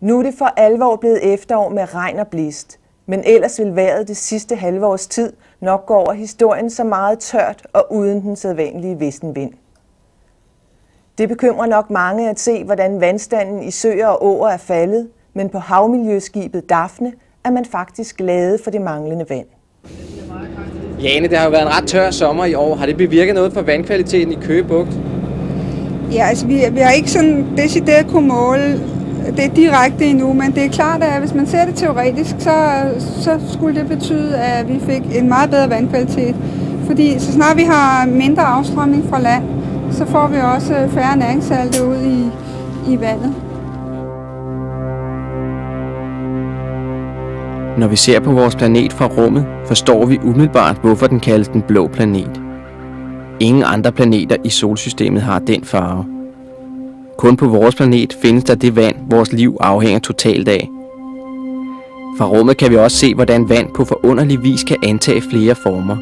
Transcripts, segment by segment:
Nu er det for alvor blevet efterår med regn og blist, men ellers vil vejret det sidste halve års tid nok gå over historien så meget tørt og uden den sædvanlige vestenvind. Det bekymrer nok mange at se, hvordan vandstanden i søer og åer er faldet, men på havmiljøskibet Daphne er man faktisk glade for det manglende vand. Jane, det har jo været en ret tør sommer i år. Har det bevirket noget for vandkvaliteten i Køge Bugt? Ja, altså vi, vi har ikke sådan decideret kunne måle det er direkte endnu, men det er klart, at hvis man ser det teoretisk, så, så skulle det betyde, at vi fik en meget bedre vandkvalitet. Fordi så snart vi har mindre afstrømning fra land, så får vi også færre næringssalte ud i, i vandet. Når vi ser på vores planet fra rummet, forstår vi umiddelbart, hvorfor den kaldes den blå planet. Ingen andre planeter i solsystemet har den farve. Kun på vores planet findes der det vand, vores liv afhænger totalt af. Fra rummet kan vi også se, hvordan vand på forunderlig vis kan antage flere former.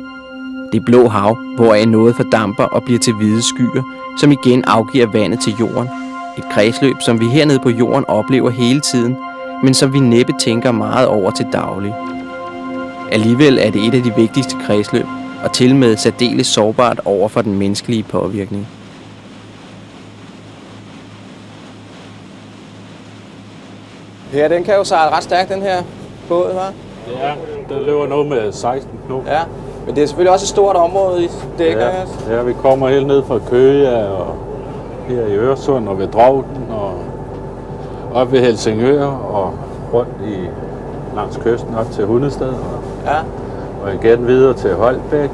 Det blå hav, hvoraf noget fordamper og bliver til hvide skyer, som igen afgiver vandet til jorden. Et kredsløb, som vi hernede på jorden oplever hele tiden, men som vi næppe tænker meget over til daglig. Alligevel er det et af de vigtigste kredsløb, og til med særdeles sårbart over for den menneskelige påvirkning. Ja, den kan jo sejle ret stærkt, den her båd, hva'? Ja, den løber nu med 16 knop. Ja, men det er selvfølgelig også et stort område, I dækker. Ja, ja, vi kommer helt ned fra Køge og her i Øresund og ved Drogten og op ved Helsingør og rundt i langs kysten op til Hundested og, Ja, og igen videre til Holbæk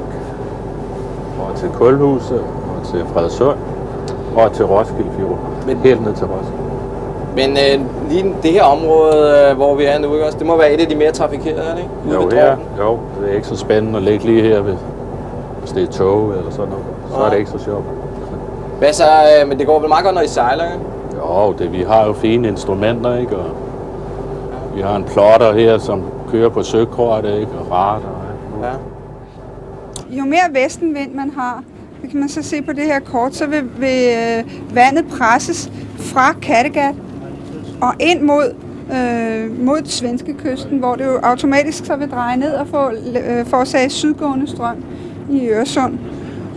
og til Kulhuset og til Frederikssund og til Roskilde Fjord. Men- Helt ned til Roskilde. Men øh, lige det her område, øh, hvor vi er nu, ikke også, det må være et af de mere trafikerede, er det ikke? Ude Jo, ved her, jo, det er ikke så spændende at ligge lige her, ved, hvis det er tog eller sådan noget. Så er Nej. det ikke så sjovt. Hvad så, øh, men det går vel meget godt, når I sejler, ikke? Jo, det, vi har jo fine instrumenter, ikke? Og vi har en plotter her, som kører på søkort, ikke? Og radar. Ikke? Ja. Jo mere vestenvind man har, det kan man så se på det her kort, så vil, vil øh, vandet presses fra Kattegat og ind mod, øh, mod svenske kysten, hvor det jo automatisk så vil dreje ned og få, øh, forårsage sydgående strøm i Øresund.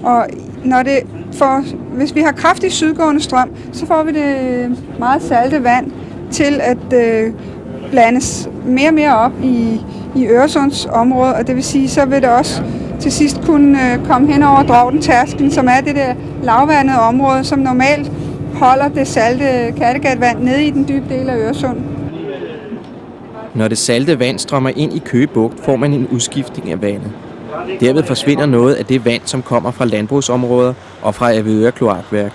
Og når det får, hvis vi har kraftig sydgående strøm, så får vi det meget salte vand til at øh, blandes mere og mere op i, i Øresunds område, og det vil sige, så vil det også til sidst kunne øh, komme hen over Drogten-tærsklen, som er det der lavvandede område, som normalt holder det salte Kattegatvand nede i den dybe del af Øresund. Når det salte vand strømmer ind i Køge Bugt, får man en udskiftning af vandet. Derved forsvinder noget af det vand, som kommer fra landbrugsområder og fra Avedøre Kloakværk.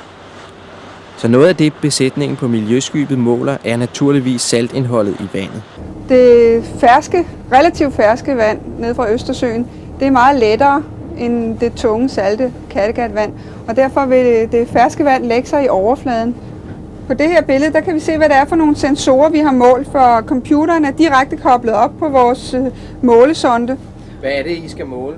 Så noget af det, besætningen på miljøskybet måler, er naturligvis saltindholdet i vandet. Det ferske, relativt ferske vand ned fra Østersøen, det er meget lettere end det tunge, salte Kattegatvand. Og derfor vil det, det ferske vand lægge sig i overfladen. På det her billede, der kan vi se, hvad det er for nogle sensorer, vi har målt, for computeren er direkte koblet op på vores øh, målesonde. Hvad er det, I skal måle?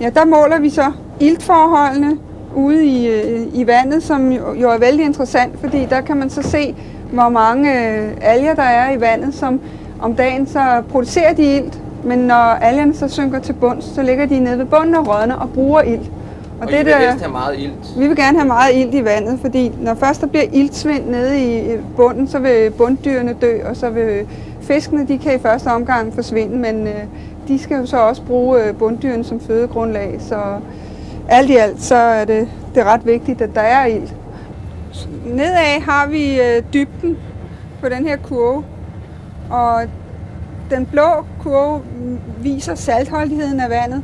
Ja, der måler vi så iltforholdene ude i, øh, i vandet, som jo, er vældig interessant, fordi der kan man så se, hvor mange øh, alger der er i vandet, som om dagen så producerer de ilt, men når algerne så synker til bunds, så ligger de nede ved bunden af rådne og bruger ilt. Og, og I vil helst have meget ilt. vi vil gerne have meget ilt i vandet, fordi når først der bliver iltsvind nede i i bunden, så vil bunddyrene dø, og så vil fiskene, de kan i første omgang forsvinde, men øh, de skal jo så også bruge øh, bunddyrene som fødegrundlag, så alt i alt, så er det, det er ret vigtigt, at der er ilt. Nedad har vi øh, dybden på den her kurve, og den blå kurve viser saltholdigheden af vandet,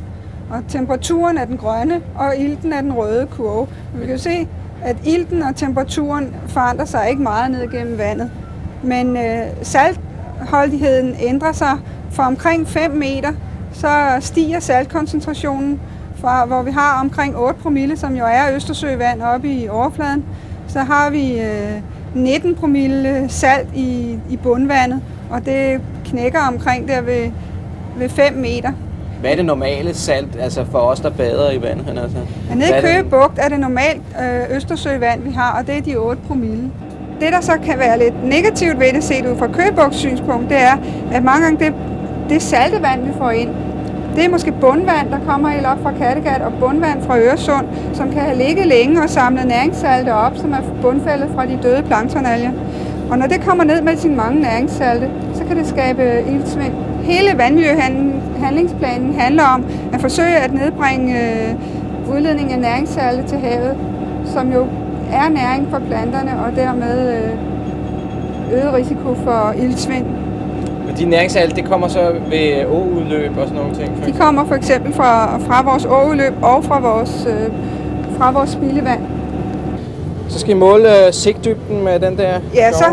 og temperaturen er den grønne, og ilten er den røde kurve. Vi kan jo se, at ilten og temperaturen forandrer sig ikke meget ned gennem vandet. Men øh, saltholdigheden ændrer sig fra omkring 5 meter, så stiger saltkoncentrationen fra, hvor vi har omkring 8 promille, som jo er Østersøvand oppe i overfladen, så har vi øh, 19 promille salt i, i bundvandet, og det knækker omkring der ved, ved 5 meter. Hvad er det normale salt, altså for os, der bader i vandet? Han altså? Ja, nede i? Køge Bugt er det normalt øh, Østersøvand, vi har, og det er de 8 promille. Det, der så kan være lidt negativt ved det, set ud fra Køgebuks synspunkt, det er, at mange gange det, det saltevand, vi får ind, det er måske bundvand, der kommer helt op fra Kattegat, og bundvand fra Øresund, som kan have ligget længe og samlet næringssalte op, som er bundfældet fra de døde planktonalger. Og når det kommer ned med sin mange næringssalte, så kan det skabe iltsvind. Hele vandmiljøhandlingsplanen handler om at forsøge at nedbringe øh, udledning af næringssalte til havet, som jo er næring for planterne og dermed øh, øget risiko for iltsvind. Men de næringssalte, det kommer så ved åudløb og sådan nogle ting? For de kommer for eksempel fra, fra vores åudløb og fra vores, øh, fra vores spildevand. Så skal I måle øh, sigtdybden med den der? Ja, så,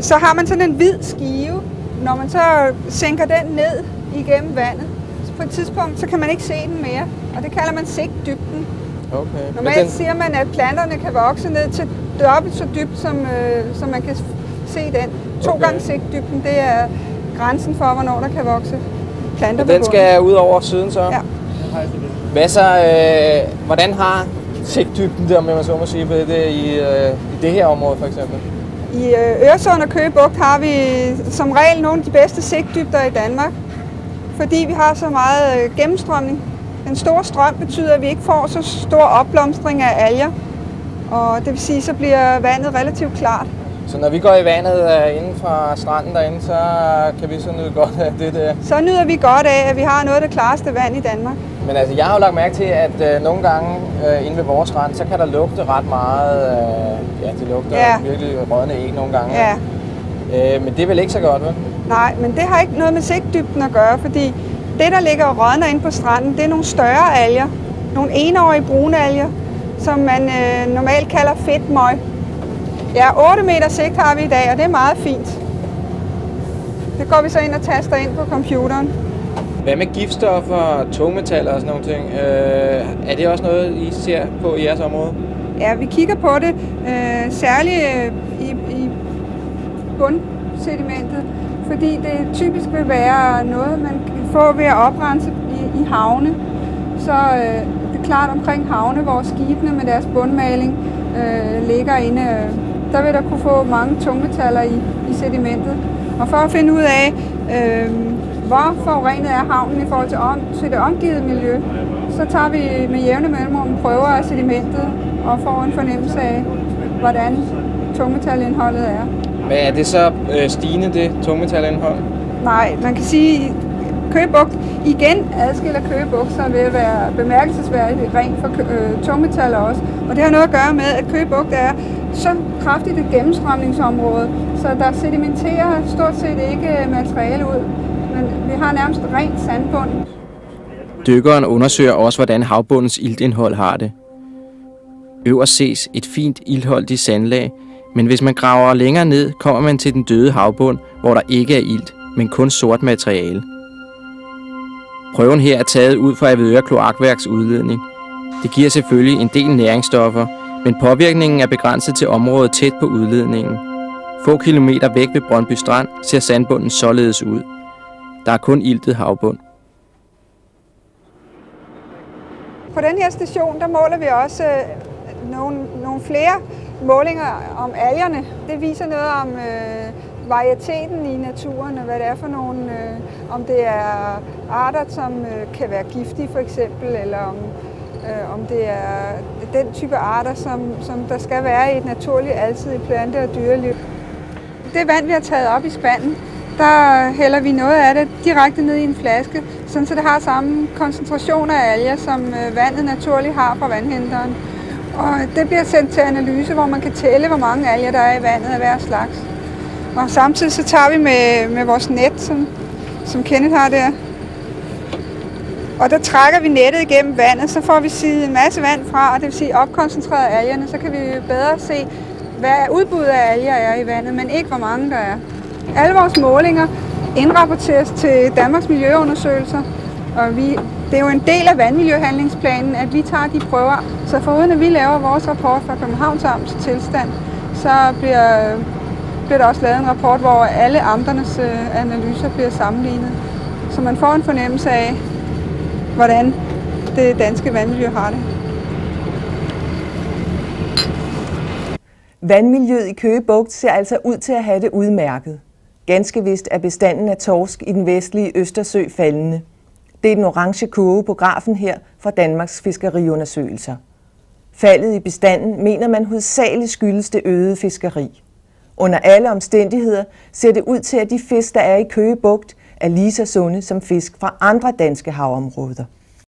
så har man sådan en hvid skive. Når man så sænker den ned igennem vandet, så på et tidspunkt, så kan man ikke se den mere. Og det kalder man sigtdybden. Okay. Normalt den... siger man, at planterne kan vokse ned til dobbelt så dybt, som, øh, som man kan se den. To okay. gange sigtdybden, det er grænsen for, hvornår der kan vokse planter og den skal ud over siden så? Ja. Hvad så, øh, hvordan har sigtdybden der, om man så må sige, det, det, i, øh, i det her område for eksempel? I øh, Øresund og Køge Bugt har vi som regel nogle af de bedste sigtdybder i Danmark, fordi vi har så meget øh, gennemstrømning. Den store strøm betyder, at vi ikke får så stor opblomstring af alger, og det vil sige, så bliver vandet relativt klart. Så når vi går i vandet uh, inden fra stranden derinde, så kan vi så nyde godt af det der? Så nyder vi godt af, at vi har noget af det klareste vand i Danmark. Men altså, jeg har jo lagt mærke til, at uh, nogle gange uh, inde ved vores strand, så kan der lugte ret meget. Uh, ja, det lugter ja. virkelig rådne æg nogle gange. Ja. Uh, men det er vel ikke så godt, vel? Nej, men det har ikke noget med sigtdybden at gøre, fordi det, der ligger og rådner inde på stranden, det er nogle større alger. Nogle enårige brune alger, som man uh, normalt kalder fedtmøg. Ja, 8 meter sigt har vi i dag, og det er meget fint. Det går vi så ind og taster ind på computeren. Hvad med giftstoffer, tungmetaller og sådan nogle ting? Øh, er det også noget, I ser på i jeres område? Ja, vi kigger på det, øh, særligt øh, i, i bundsedimentet, fordi det typisk vil være noget, man kan få ved at oprense i, i havne. Så øh, det er klart omkring havne, hvor skibene med deres bundmaling øh, ligger inde øh, der vil der kunne få mange tungmetaller i, i sedimentet. Og for at finde ud af, øh, hvor forurenet er havnen i forhold til, om, til det omgivet miljø, så tager vi med jævne mellemrum prøver af sedimentet og får en fornemmelse af, hvordan tungmetalindholdet er. Men er det så øh, stigende, det tungmetalindhold? Nej, man kan sige, Køgebugt igen adskiller Køgebugt sig ved at være bemærkelsesværdigt rent for øh, tungmetaller også. Og det har noget at gøre med, at Køgebugt er så kraftigt et gennemstrømningsområde, så der sedimenterer stort set ikke materiale ud, men vi har nærmest rent sandbund. Dykkeren undersøger også, hvordan havbundens iltindhold har det. Øverst ses et fint iltholdigt sandlag, men hvis man graver længere ned, kommer man til den døde havbund, hvor der ikke er ilt, men kun sort materiale. Prøven her er taget ud fra Avedøre Kloakværks udledning. Det giver selvfølgelig en del næringsstoffer, men påvirkningen er begrænset til området tæt på udledningen. Få kilometer væk ved Brøndby Strand ser sandbunden således ud. Der er kun iltet havbund. På den her station, der måler vi også øh, nogle, nogle flere målinger om algerne. Det viser noget om øh, varieteten i naturen, og hvad det er for nogle, øh, om det er arter, som øh, kan være giftige for eksempel, eller om øh, om det er den type arter, som, som der skal være i et naturligt i plante- og dyreliv. Det vand, vi har taget op i spanden, der hælder vi noget af det direkte ned i en flaske, sådan så det har samme koncentration af alger, som øh, vandet naturligt har fra vandhenteren. Og det bliver sendt til analyse, hvor man kan tælle, hvor mange alger der er i vandet af hver slags. Og samtidig så tager vi med, med vores net, som, som Kenneth har der, og der trækker vi nettet igennem vandet, så får vi sige en masse vand fra, og det vil sige opkoncentreret algerne, så kan vi bedre se, hvad udbuddet af alger er i vandet, men ikke hvor mange der er. Alle vores målinger indrapporteres til Danmarks Miljøundersøgelser, og vi, det er jo en del af vandmiljøhandlingsplanen, at vi tager de prøver. Så foruden at vi laver vores rapport fra Københavns Amts tilstand, så bliver, bliver der også lavet en rapport, hvor alle amternes øh, analyser bliver sammenlignet. Så man får en fornemmelse af, hvordan det danske vandmiljø har det. Vandmiljøet i Køge Bugt ser altså ud til at have det udmærket. Ganske vist er bestanden af torsk i den vestlige Østersø faldende. Det er den orange kurve på grafen her fra Danmarks Fiskeriundersøgelser. Faldet i bestanden mener man hovedsageligt skyldes det øgede fiskeri. Under alle omstændigheder ser det ud til, at de fisk, der er i Køge Bugt, er lige så sunde som fisk fra andre danske havområder.